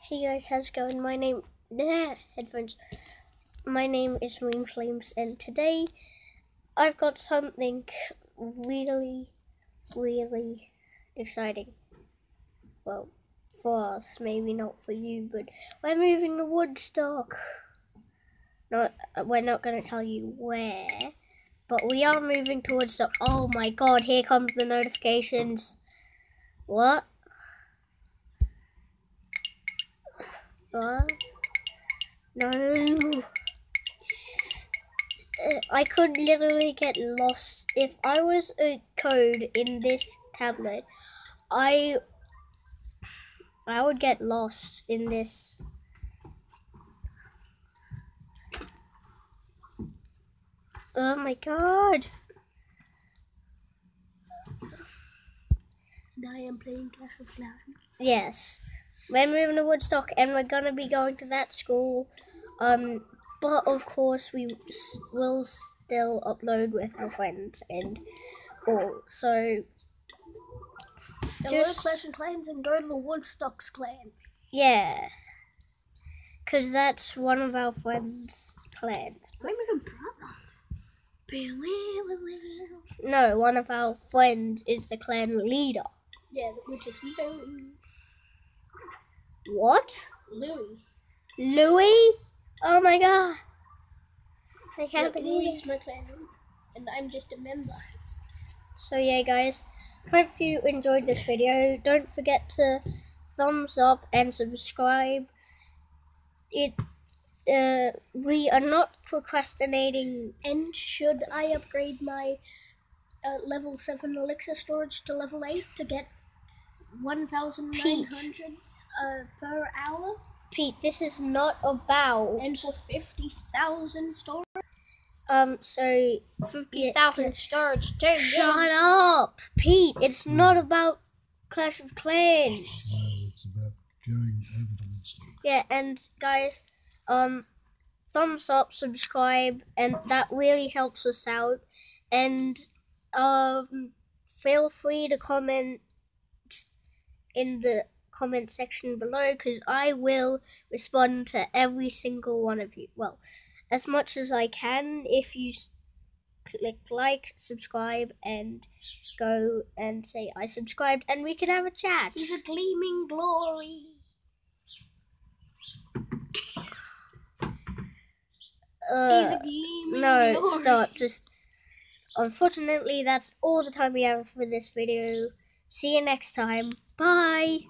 Hey guys, how's it going? My name, nah, headphones. My name is Moon Flames, and today I've got something really, really exciting. Well, for us, maybe not for you, but we're moving to Woodstock. Not, we're not going to tell you where, but we are moving to Woodstock. Oh my God! Here comes the notifications. What? What? No. Uh, I could literally get lost if I was a code in this tablet. I I would get lost in this. Oh my god. And I am playing Clash of Clans. Yes. We're moving to Woodstock and we're gonna be going to that school. Um but of course we s- will still upload with our friends and all. So Go Just- to Clash of Clans and go to the Woodstocks clan. yeah. Cause that's one of our friends' clans. I'm your brother. No, one of our friends is the clan leader. Yeah, which is Louis. What? Louis. Louis? Oh my god. I can't Louis believe is my clan, and I'm just a member. So yeah guys, hope you enjoyed this video. Don't forget to thumbs up and subscribe. It uh, we are not procrastinating. And should I upgrade my uh, level 7 elixir storage to level 8 to get 1,900 uh, per hour? Pete, this is not about And for 50,000 storage? um so Fifty thousand storage too. Shut up, Pete. It's not about Clash of Clans. No, it's about going over to Woodstock. Yeah, and guys, um, thumbs up, subscribe, and that really helps us out. And um, feel free to comment in the comment section below because I will respond to every single one of you. Well, as much as I can. If you click like, subscribe, and go and say I subscribed, and we can have a chat. He's a gleaming glory. Uh, He's a gleaming No, glory. stop. Just unfortunately, that's all the time we have for this video. See you next time. Bye.